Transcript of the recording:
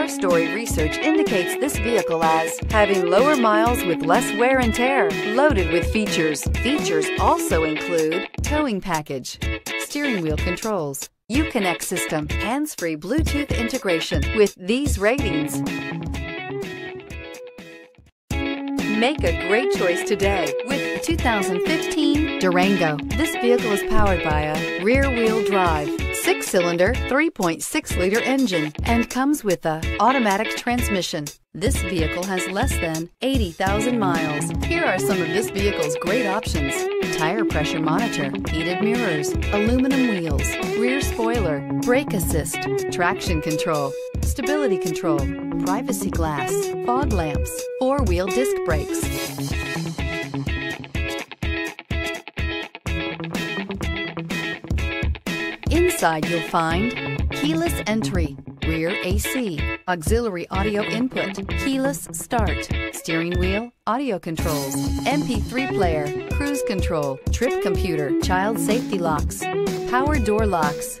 CarStory research indicates this vehicle as having lower miles with less wear and tear, loaded with features. Features also include towing package, steering wheel controls, Uconnect system, hands-free Bluetooth integration with these ratings. Make a great choice today with 2015 Durango. This vehicle is powered by a rear-wheel drive, six-cylinder, 3.6-liter engine, and comes with a automatic transmission. This vehicle has less than 80,000 miles. Here are some of this vehicle's great options. Tire pressure monitor, heated mirrors, aluminum wheels, rear spoiler, brake assist, traction control, stability control, privacy glass, fog lamps, four-wheel disc brakes. Inside you'll find keyless entry, rear AC, auxiliary audio input, keyless start, steering wheel, audio controls, MP3 player, cruise control, trip computer, child safety locks, power door locks.